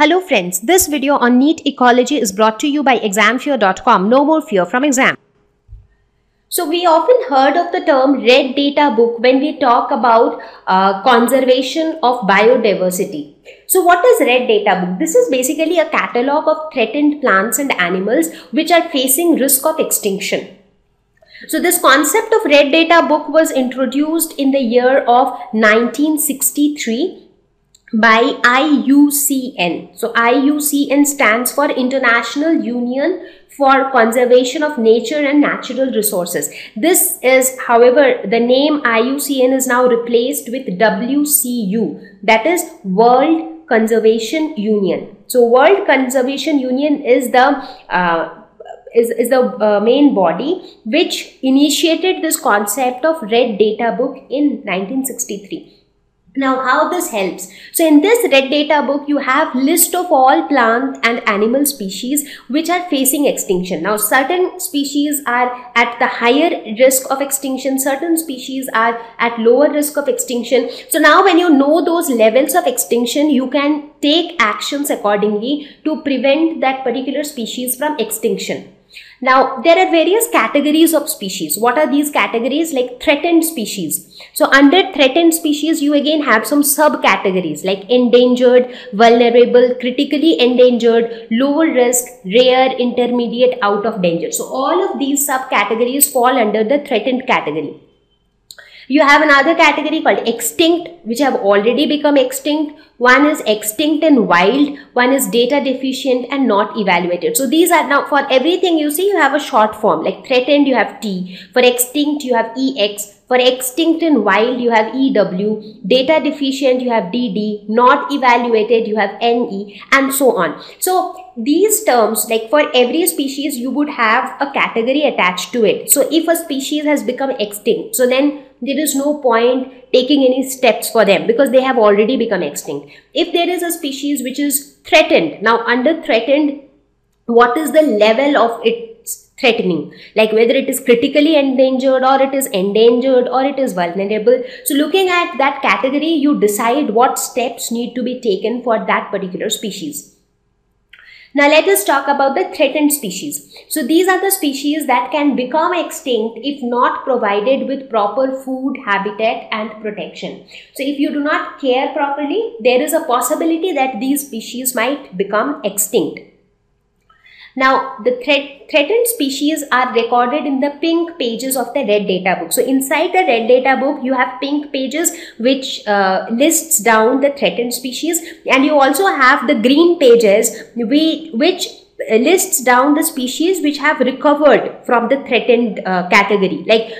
Hello friends, this video on NEET ecology is brought to you by examfear.com. No more fear from exam. So we often heard of the term red data book when we talk about uh, conservation of biodiversity. So what is red data book? This is basically a catalog of threatened plants and animals which are facing risk of extinction. So this concept of red data book was introduced in the year of 1963 by IUCN. So IUCN stands for International Union for Conservation of Nature and Natural Resources. This is, however, the name IUCN is now replaced with WCU, that is World Conservation Union. So World Conservation Union is the uh, is, is the uh, main body which initiated this concept of red data book in 1963 now how this helps. So in this red data book you have list of all plant and animal species which are facing extinction. Now certain species are at the higher risk of extinction. Certain species are at lower risk of extinction. So now when you know those levels of extinction you can take actions accordingly to prevent that particular species from extinction now, there are various categories of species. What are these categories? Like threatened species. So, under threatened species, you again have some subcategories like endangered, vulnerable, critically endangered, lower risk, rare, intermediate, out of danger. So, all of these subcategories fall under the threatened category. You have another category called extinct, which have already become extinct. One is extinct and wild. One is data deficient and not evaluated. So these are now for everything you see, you have a short form like threatened, you have T. For extinct, you have EX. For extinct and wild, you have EW. Data deficient, you have DD. Not evaluated, you have NE and so on. So these terms like for every species, you would have a category attached to it. So if a species has become extinct, so then there is no point taking any steps for them because they have already become extinct. If there is a species which is threatened, now under threatened, what is the level of its threatening? Like whether it is critically endangered or it is endangered or it is vulnerable. So looking at that category, you decide what steps need to be taken for that particular species. Now let us talk about the threatened species. So these are the species that can become extinct if not provided with proper food, habitat and protection. So if you do not care properly, there is a possibility that these species might become extinct. Now, the threat, threatened species are recorded in the pink pages of the red data book. So, inside the red data book, you have pink pages which uh, lists down the threatened species and you also have the green pages which, which lists down the species which have recovered from the threatened uh, category. Like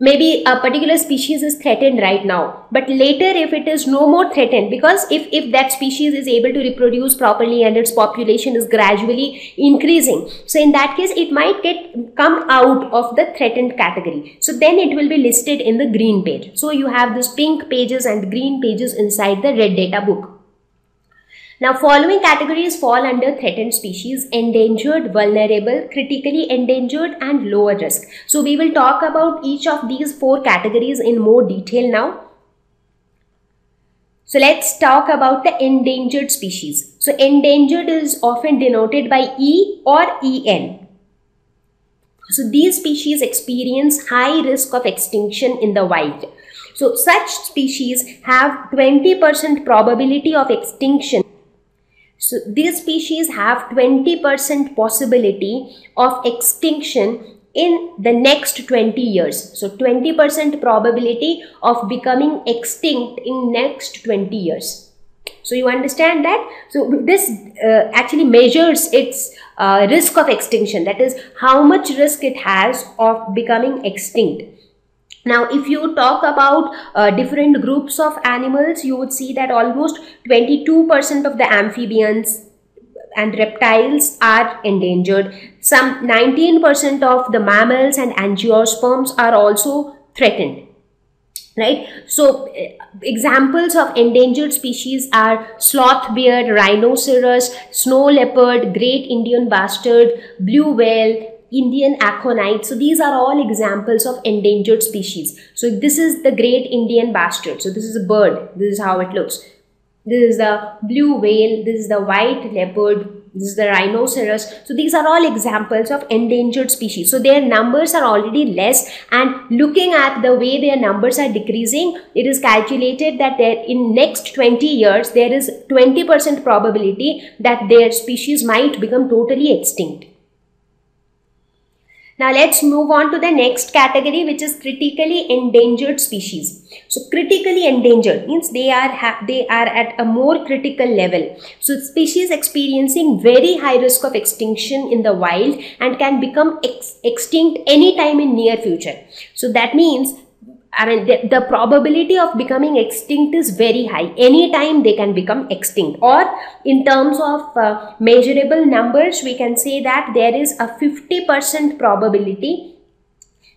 maybe a particular species is threatened right now but later if it is no more threatened because if if that species is able to reproduce properly and its population is gradually increasing so in that case it might get come out of the threatened category. So then it will be listed in the green page. So you have this pink pages and green pages inside the red data book now, following categories fall under threatened species, endangered, vulnerable, critically endangered and lower risk. So, we will talk about each of these four categories in more detail now. So, let's talk about the endangered species. So, endangered is often denoted by E or EN. So, these species experience high risk of extinction in the wild. So, such species have 20% probability of extinction so these species have 20% possibility of extinction in the next 20 years. So 20% probability of becoming extinct in next 20 years. So you understand that? So this uh, actually measures its uh, risk of extinction. That is how much risk it has of becoming extinct. Now, if you talk about uh, different groups of animals, you would see that almost 22% of the amphibians and reptiles are endangered. Some 19% of the mammals and angiosperms are also threatened. Right. So, uh, examples of endangered species are sloth bear, rhinoceros, snow leopard, great Indian bustard, blue whale, Indian aconite. So these are all examples of endangered species. So this is the great Indian bustard. So this is a bird. This is how it looks. this is the blue whale, this is the white leopard, this is the rhinoceros so these are all examples of endangered species so their numbers are already less and looking at the way their numbers are decreasing it is calculated that in next 20 years there is 20% probability that their species might become totally extinct now let's move on to the next category which is critically endangered species. So critically endangered means they are they are at a more critical level. So species experiencing very high risk of extinction in the wild and can become ex extinct anytime in near future. So that means I mean, the, the, probability of becoming extinct is very high. Anytime they can become extinct. Or in terms of uh, measurable numbers, we can say that there is a 50% probability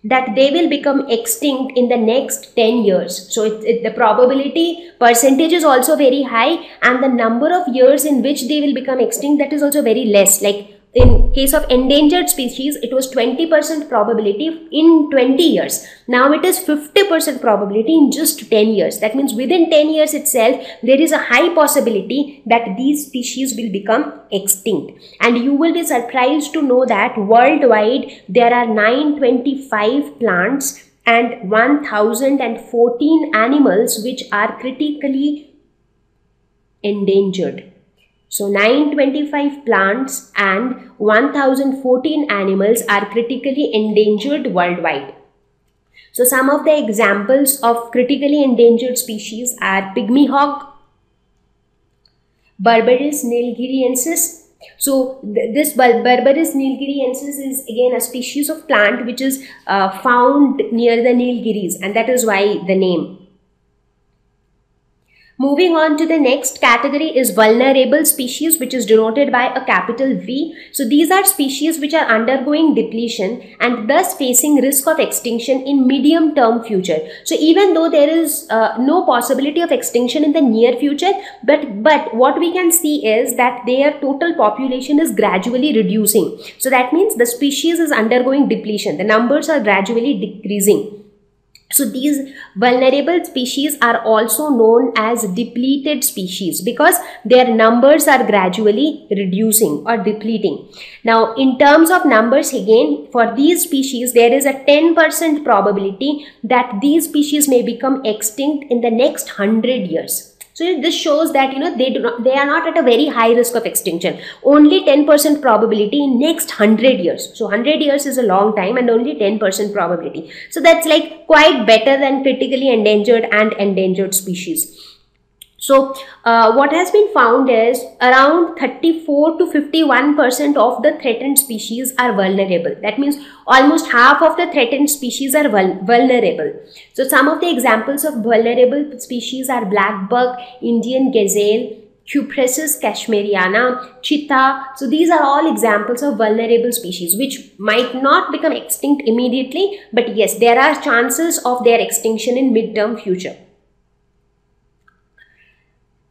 that they will become extinct in the next 10 years. So it, it, the probability percentage is also very high and the number of years in which they will become extinct that is also very less. Like in case of endangered species it was 20% probability in 20 years. Now it is 50% probability in just 10 years. That means within 10 years itself there is a high possibility that these species will become extinct. And you will be surprised to know that worldwide there are 925 plants and 1014 animals which are critically endangered so 925 plants and 1014 animals are critically endangered worldwide. So some of the examples of critically endangered species are pygmy hog, Berberis nilgiriensis. So th this Berberis nilgiriensis is again a species of plant which is uh, found near the Nilgiris and that is why the name. Moving on to the next category is vulnerable species which is denoted by a capital V. So these are species which are undergoing depletion and thus facing risk of extinction in medium term future. So even though there is uh, no possibility of extinction in the near future but, but what we can see is that their total population is gradually reducing. So that means the species is undergoing depletion. The numbers are gradually decreasing. So these vulnerable species are also known as depleted species because their numbers are gradually reducing or depleting. Now in terms of numbers again for these species there is a 10% probability that these species may become extinct in the next 100 years. So this shows that you know they do not they are not at a very high risk of extinction. Only 10% probability in next 100 years. So 100 years is a long time and only 10% probability. So that's like quite better than critically endangered and endangered species. So uh, what has been found is around 34 to 51% of the threatened species are vulnerable. That means almost half of the threatened species are vulnerable. So some of the examples of vulnerable species are black buck, Indian gazelle, Cupressus kashmiriana, cheetah. So these are all examples of vulnerable species which might not become extinct immediately but yes there are chances of their extinction in mid-term future.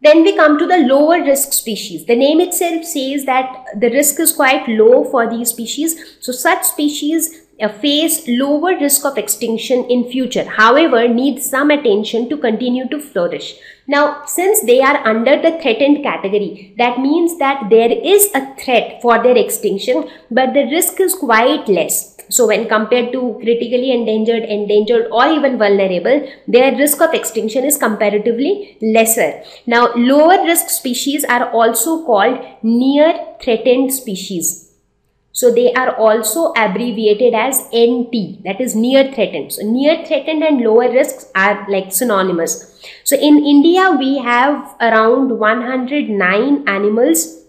Then we come to the lower risk species. The name itself says that the risk is quite low for these species. So such species Uh, face lower risk of extinction in future. However, need some attention to continue to flourish. Now, since they are under the threatened category, that means that there is a threat for their extinction, but the risk is quite less. So when compared to critically endangered, endangered or even vulnerable, their risk of extinction is comparatively lesser. Now lower risk species are also called near threatened species. So they are also abbreviated as NT that is near threatened. So near threatened and lower risks are like synonymous. So in India we have around 109 animals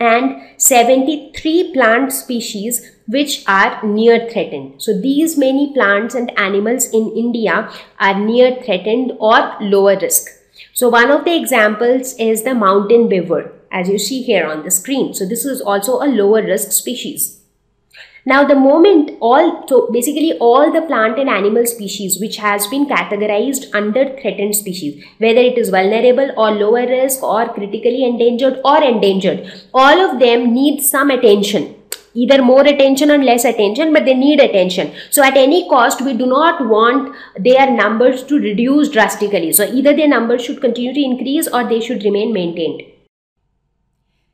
and 73 plant species which are near threatened. So these many plants and animals in India are near threatened or lower risk. So one of the examples is the mountain beaver as you see here on the screen. So this is also a lower risk species. Now the moment all, so basically all the plant and animal species which has been categorized under threatened species, whether it is vulnerable or lower risk or critically endangered or endangered, all of them need some attention either more attention or less attention but they need attention so at any cost we do not want their numbers to reduce drastically so either their numbers should continue to increase or they should remain maintained